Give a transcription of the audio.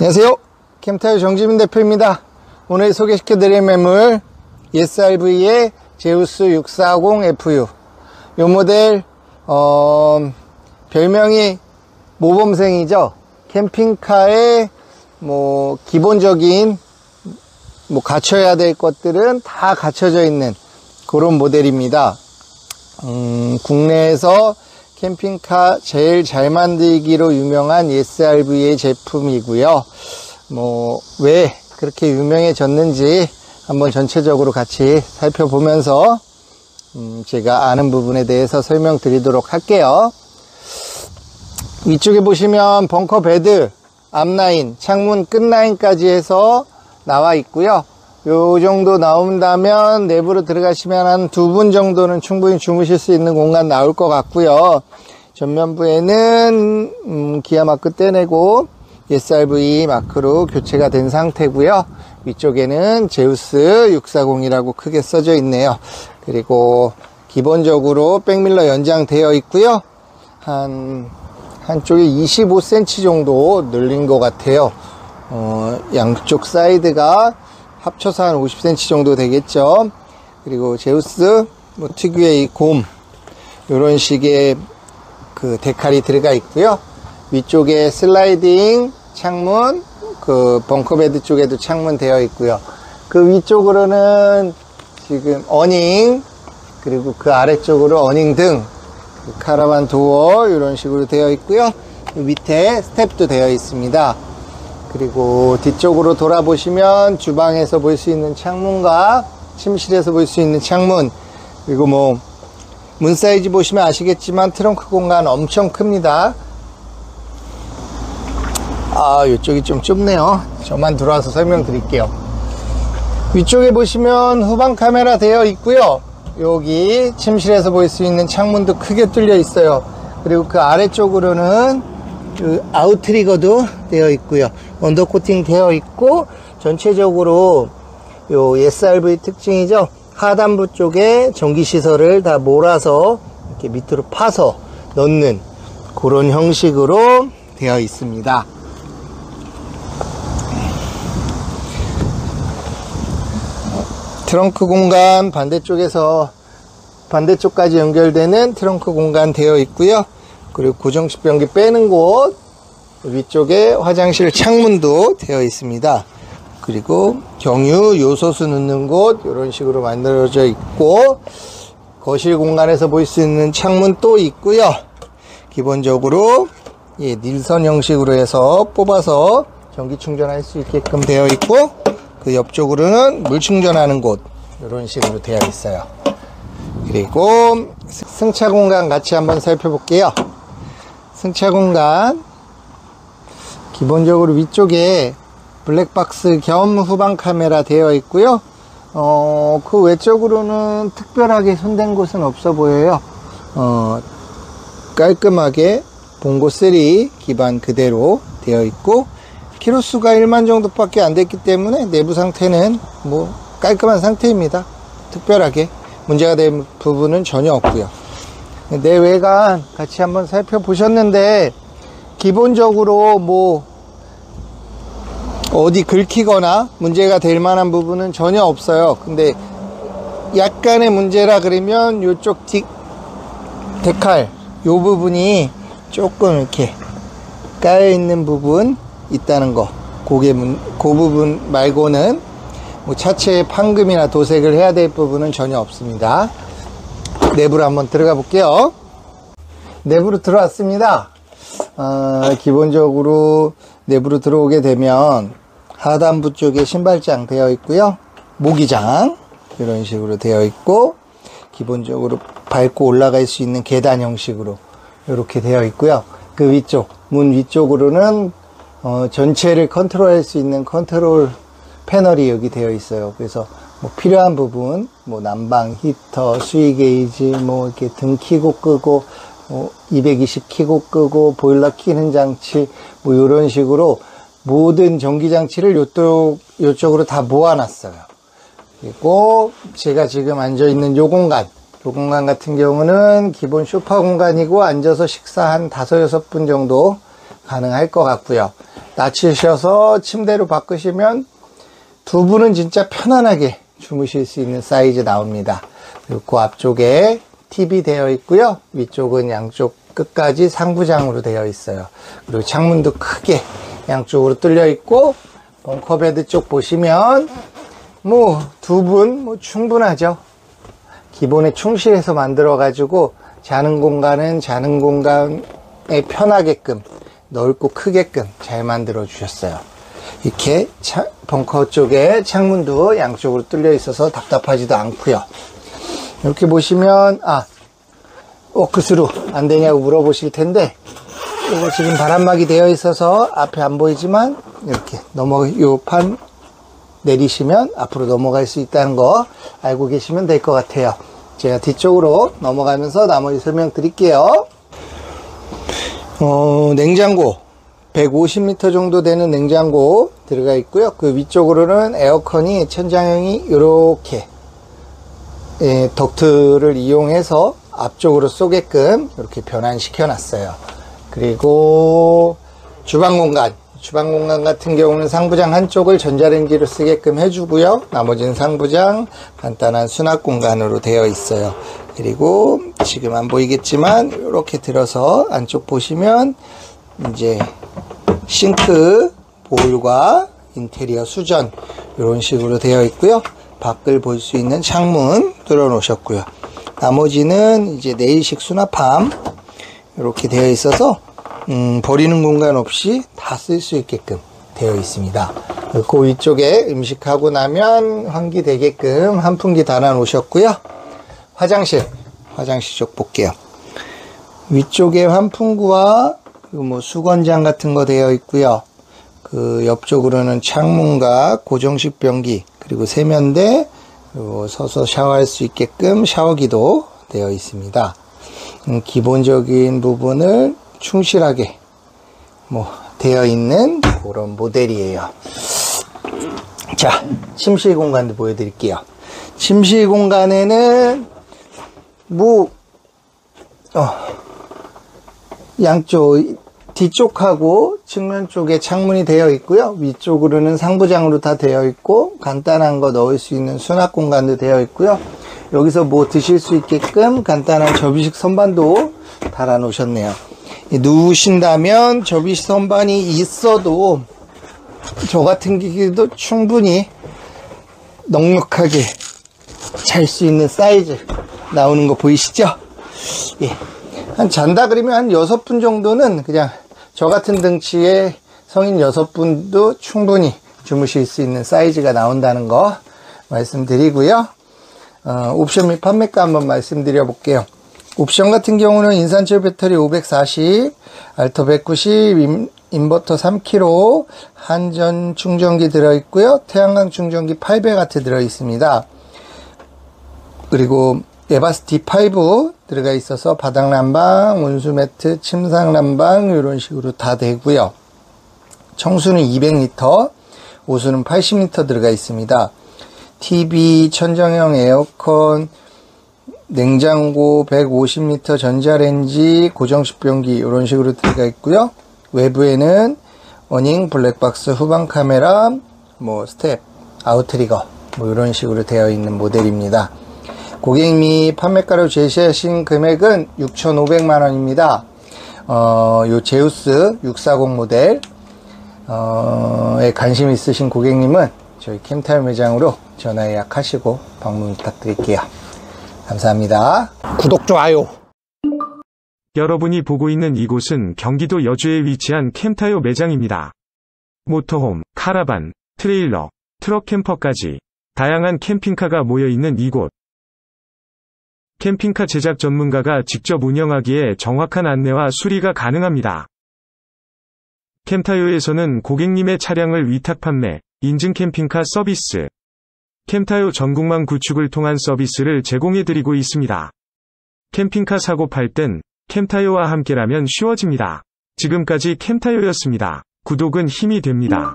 안녕하세요. 캠타이어 정지민 대표입니다. 오늘 소개시켜 드릴 매물 ESRV의 제우스 640FU 이 모델 어, 별명이 모범생이죠. 캠핑카의 뭐 기본적인 뭐 갖춰야 될 것들은 다 갖춰져 있는 그런 모델입니다. 음, 국내에서 캠핑카 제일 잘 만들기로 유명한 ESRV의 제품이고요. 뭐, 왜 그렇게 유명해졌는지 한번 전체적으로 같이 살펴보면서, 음, 제가 아는 부분에 대해서 설명드리도록 할게요. 위쪽에 보시면 bunker bed, 앞라인, 창문 끝라인까지 해서 나와 있고요. 요 정도 나온다면 내부로 들어가시면 한 두 분 정도는 충분히 주무실 수 있는 공간 나올 것 같고요. 전면부에는 음, 기아 마크 떼내고 예스알브이 마크로 교체가 된 상태고요. 위쪽에는 제우스 640이라고 크게 써져 있네요. 그리고 기본적으로 백밀러 연장되어 있고요. 한 한쪽에 25cm 정도 늘린 것 같아요. 어, 양쪽 사이드가 합쳐서 한 50cm 정도 되겠죠. 그리고 제우스 뭐 특유의 이 곰, 이런 식의 그 데칼이 들어가 있고요. 위쪽에 슬라이딩 창문, 그 bunker bed 쪽에도 창문 되어 있고요. 그 위쪽으로는 지금 awning, 그리고 그 아래쪽으로 awning 등, 그 카라반 도어 이런 식으로 되어 있고요. 밑에 스텝도 되어 있습니다. 그리고 뒤쪽으로 돌아보시면 주방에서 볼 수 있는 창문과 침실에서 볼 수 있는 창문 그리고 뭐 문 사이즈 보시면 아시겠지만 트렁크 공간 엄청 큽니다. 아 이쪽이 좀 좁네요. 저만 들어와서 설명드릴게요. 위쪽에 보시면 후방 카메라 되어 있고요. 여기 침실에서 볼 수 있는 창문도 크게 뚫려 있어요. 그리고 그 아래쪽으로는 그 outrigger도 되어 있고요 under coating 되어 있고 전체적으로 요 SRV 특징이죠. 하단부 쪽에 전기 시설을 다 몰아서 이렇게 밑으로 파서 넣는 그런 형식으로 되어 있습니다. 트렁크 공간 반대쪽에서 반대쪽까지 연결되는 트렁크 공간 되어 있고요. 그리고 고정식 변기 빼는 곳 위쪽에 화장실 창문도 되어 있습니다. 그리고 경유 요소수 넣는 곳 이런 식으로 만들어져 있고 거실 공간에서 볼 수 있는 창문 또 있고요. 기본적으로 예, 닐선 형식으로 해서 뽑아서 전기 충전할 수 있게끔 되어 있고 그 옆쪽으로는 물 충전하는 곳 이런 식으로 되어 있어요. 그리고 승차 공간 같이 한번 살펴볼게요. 승차 공간 기본적으로 위쪽에 블랙박스 겸 후방 카메라 되어 있고요. 어, 그 외적으로는 특별하게 손댄 곳은 없어 보여요. 어, 깔끔하게 봉고 3 기반 그대로 되어 있고 키로수가 1만 정도밖에 안 됐기 때문에 내부 상태는 뭐 깔끔한 상태입니다. 특별하게 문제가 된 부분은 전혀 없고요. 내외관 같이 한번 살펴보셨는데 기본적으로 뭐 어디 긁히거나 문제가 될 만한 부분은 전혀 없어요. 근데 약간의 문제라 그러면 이쪽 뒷 데칼 요 부분이 조금 이렇게 까여 있는 부분 있다는 거. 고개 문, 그 부분 말고는 뭐 차체에 판금이나 도색을 해야 될 부분은 전혀 없습니다. 내부로 한번 들어가 볼게요. 내부로 들어왔습니다. 어, 기본적으로 내부로 들어오게 되면 하단부 쪽에 신발장 되어 있고요. 모기장 이런 식으로 되어 있고 기본적으로 밟고 올라갈 수 있는 계단 형식으로 이렇게 되어 있고요. 그 위쪽 문 위쪽으로는 어, 전체를 컨트롤할 수 있는 컨트롤 패널이 여기 되어 있어요. 그래서 뭐 필요한 부분, 뭐 난방 히터, 수위 게이지, 뭐 이렇게 등 키고 끄고, 뭐220 키고 끄고, 보일러 키는 장치, 뭐 이런 식으로 모든 전기장치를 요쪽, 요쪽으로 다 모아놨어요. 그리고 제가 지금 앉아 있는 요 공간, 요 공간 같은 경우는 기본 쇼파 공간이고 앉아서 식사 한 다섯, 여섯 분 정도 가능할 것 같고요. 낮추셔서 침대로 바꾸시면 두 분은 진짜 편안하게 주무실 수 있는 사이즈 나옵니다. 그리고 그 앞쪽에 TV 되어 있고요. 위쪽은 양쪽 끝까지 상부장으로 되어 있어요. 그리고 창문도 크게 양쪽으로 뚫려 있고 벙커베드 쪽 보시면 뭐 두분뭐 충분하죠. 기본에 충실해서 만들어 가지고 자는 공간은 자는 공간에 편하게끔 넓고 크게끔 잘 만들어 주셨어요. 이렇게 차- 벙커 쪽에 창문도 양쪽으로 뚫려 있어서 답답하지도 않고요. 이렇게 보시면 아 walk-through 안 되냐고 물어보실 텐데 이거 지금 바람막이 되어 있어서 앞에 안 보이지만 이렇게 넘어 요판 내리시면 앞으로 넘어갈 수 있다는 거 알고 계시면 될 것 같아요. 제가 뒤쪽으로 넘어가면서 나머지 설명 드릴게요. 어, 냉장고 150m 정도 되는 냉장고 들어가 있고요. 그 위쪽으로는 에어컨이 천장형이 이렇게 예, 덕트를 이용해서 앞쪽으로 쏘게끔 이렇게 변환시켜 놨어요. 그리고 주방 공간. 주방 공간 같은 경우는 상부장 한쪽을 전자레인지로 쓰게끔 해주고요. 나머지는 상부장 간단한 수납 공간으로 되어 있어요. 그리고 지금 안 보이겠지만 이렇게 들어서 안쪽 보시면 이제 싱크 볼과 인테리어 수전 이런 식으로 되어 있고요. 밖을 볼 수 있는 창문 뚫어 놓으셨고요. 나머지는 이제 내일식 수납함 이렇게 되어 있어서 음, 버리는 공간 없이 다 쓸 수 있게끔 되어 있습니다. 그 위쪽에 음식하고 나면 환기 되게끔 한풍기 달아 놓으셨고요. 화장실, 화장실 쪽 볼게요. 위쪽에 환풍구와 그리고 뭐 수건장 같은 거 되어 있고요. 그 옆쪽으로는 창문과 고정식 변기 그리고 세면대 그리고 서서 샤워할 수 있게끔 샤워기도 되어 있습니다. 음, 기본적인 부분을 충실하게 뭐 되어 있는 그런 모델이에요. 자, 침실 공간도 보여드릴게요. 침실 공간에는 뭐 어, 양쪽 뒤쪽하고 측면 쪽에 창문이 되어 있고요. 위쪽으로는 상부장으로 다 되어 있고 간단한 거 넣을 수 있는 수납 공간도 되어 있고요. 여기서 뭐 드실 수 있게끔 간단한 접이식 선반도 달아 놓으셨네요. 누우신다면 접이식 선반이 있어도 저 같은 기기도 충분히 넉넉하게 잘 수 있는 사이즈 나오는 거 보이시죠? 예. 한 잔다 그러면 한 여섯 분 정도는 그냥 저 같은 등치의 성인 여섯 분도 충분히 주무실 수 있는 사이즈가 나온다는 거 말씀드리고요. 어, 옵션 및 판매가 한번 말씀드려 볼게요. 옵션 같은 경우는 인산철 배터리 540, 알터 190, 인, 인버터 3kg, 한전 충전기 들어있고요. 태양광 충전기 800W 들어있습니다. 그리고 에바스 D5 들어가 있어서 바닥 난방, 온수 매트, 침상 난방 이런 식으로 다 되고요. 청수는 200리터, 오수는 80리터 들어가 있습니다. TV, 천정형 에어컨, 냉장고 150리터 전자레인지, 고정식 변기 이런 식으로 들어가 있고요. 외부에는 awning, 블랙박스, 후방 카메라, 뭐 스텝, outrigger 뭐 이런 식으로 되어 있는 모델입니다. 고객님이 판매가로 제시하신 금액은 6,500만 원입니다. 어, 요 제우스 640 모델 어,에 관심 있으신 고객님은 저희 캠타요 매장으로 전화 예약하시고 방문 부탁드릴게요. 감사합니다. 구독, 좋아요. 여러분이 보고 있는 이곳은 경기도 여주에 위치한 캠타요 매장입니다. motorhome, 카라반, 트레일러, 트럭 camper까지 다양한 캠핑카가 모여 있는 이곳. 캠핑카 제작 전문가가 직접 운영하기에 정확한 안내와 수리가 가능합니다. 캠타요에서는 고객님의 차량을 위탁 판매, 인증 캠핑카 서비스, 캠타요 전국망 구축을 통한 서비스를 제공해 드리고 있습니다. 캠핑카 사고 팔 땐 캠타요와 함께라면 쉬워집니다. 지금까지 캠타요였습니다. 구독은 힘이 됩니다.